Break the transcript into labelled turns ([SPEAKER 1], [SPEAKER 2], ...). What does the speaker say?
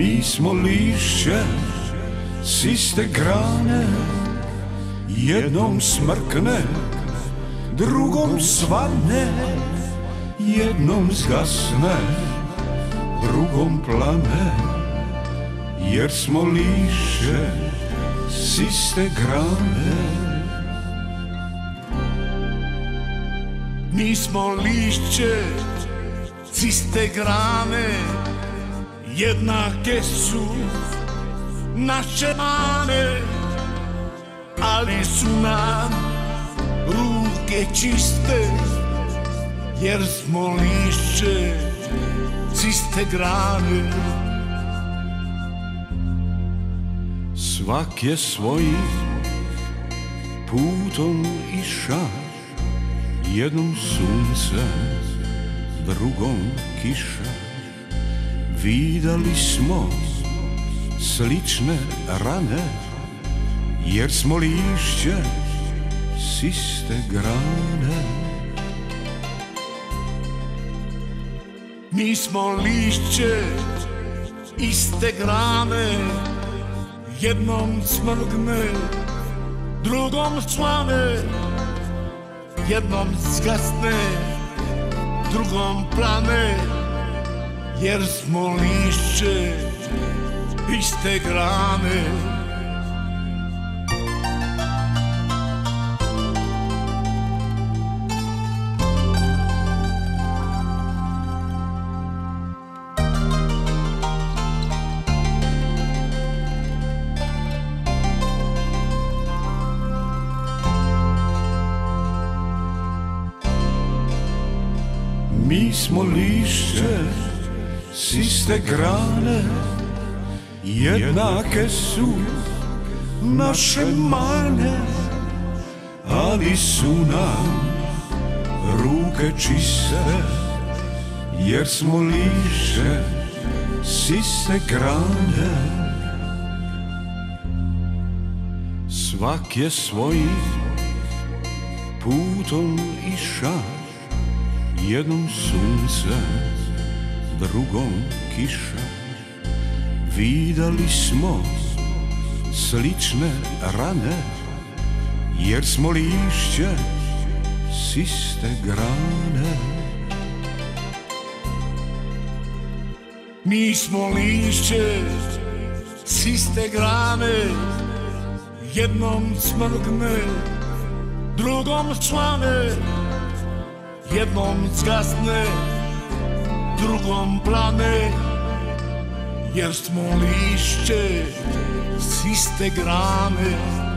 [SPEAKER 1] Mi smo lišće s iste grane Jednom smrkne, drugom svane Jednom zgasne, drugom plane. Jer smo lišće s iste grane.
[SPEAKER 2] Mi smo lišće s iste grane Jednake su naše mane Ali su nam ruke čiste Jer smo lišće s iste grane
[SPEAKER 1] Svak je svojim putom iša Jednom sunce, drugom kiša Vidali smo slične rane Jer smo lišće s iste grane.
[SPEAKER 2] Mi smo lišće iste grane Jednom smrgne, drugom svane Jednom zgasne, drugom plane Jer smo lišće iste grane
[SPEAKER 1] Mi smo lišće s iste grane Jednake su naše mane Ali su nam ruke čiste Jer smo lišće s iste grane. Svak je svojim putom iša Jednom sunce, drugom kiša Vidali smo slične rane Jer smo lišće s iste grane.
[SPEAKER 2] Mi smo lišće s iste grane Jednom smrgne, drugom svane Jednom zgasne, drugom plane Jer smo lišće s iste grane